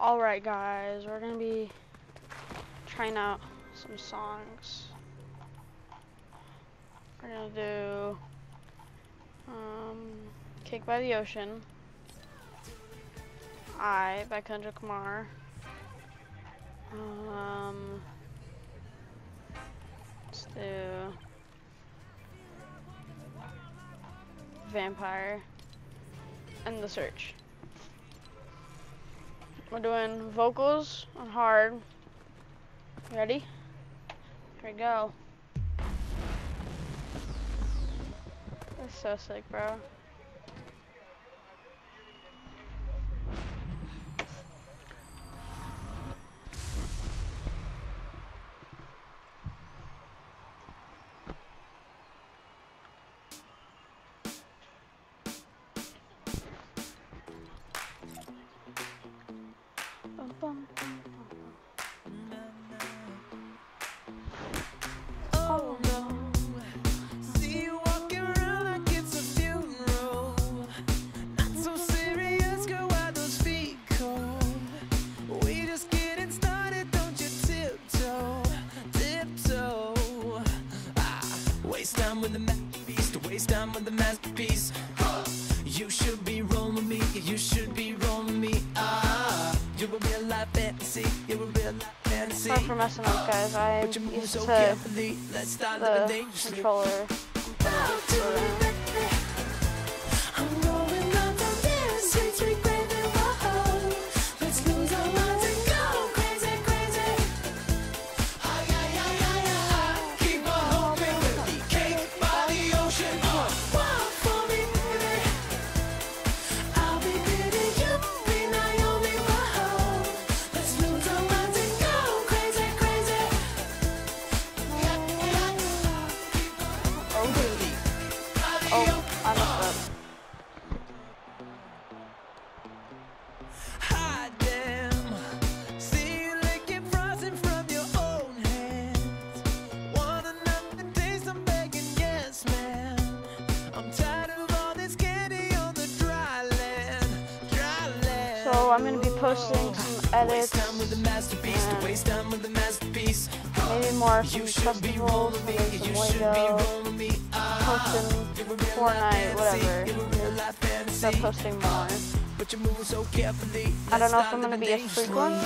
Alright guys, we're gonna be trying out some songs. We're gonna do um, Cake by the Ocean, I by Kendrick Lamar, um, let's do Vampire, and The Search. We're doing vocals on hard. Ready? Here we go. That's so sick, bro. Oh no, see you walking around like it's a funeral. Not so serious, girl. Why those feet cold? We just getting started, don't you tiptoe, tiptoe. Ah, waste time with the masterpiece, to waste time with the masterpiece. You should be rolling me, you should be rolling me. You're a real life fantasy, you're a real life fantasy. Sorry for messing up, guys. I'm But you move used so to carefully. Let's start living the controller. Dry land, dry land. So I'm gonna be posting some Waste edits, time with the masterpiece. Waste time with the masterpiece. Maybe more some You should be festivals, rolling me. maybe some You should be Lego, posting a Fortnite, whatever. You're a real life fantasy. Start posting more. But you're moving so carefully. I don't know if I'm gonna be as frequent,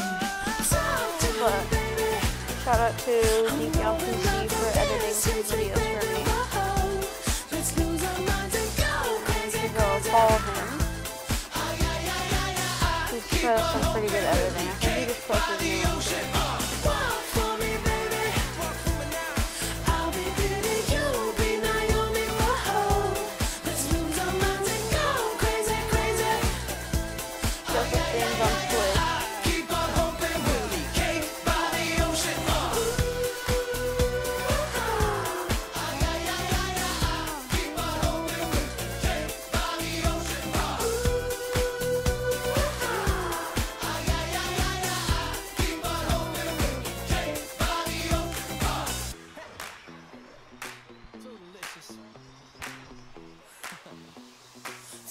but shout out to DPLPC for editing some videos for me. You go follow him. He's does some pretty good editing.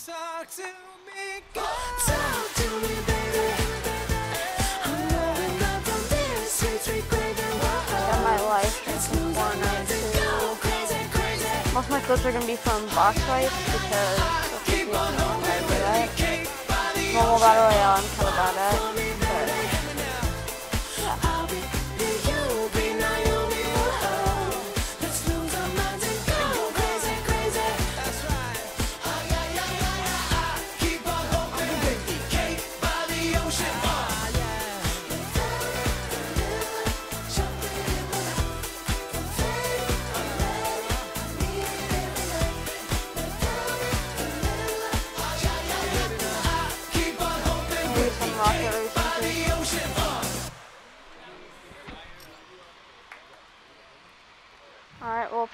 Talk to me, girl. Talk to me, baby. I'm rolling up on this sweet, sweet gravy. Got my live stream from Fortnite too. Most of my clips are gonna be from box fights because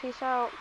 peace out.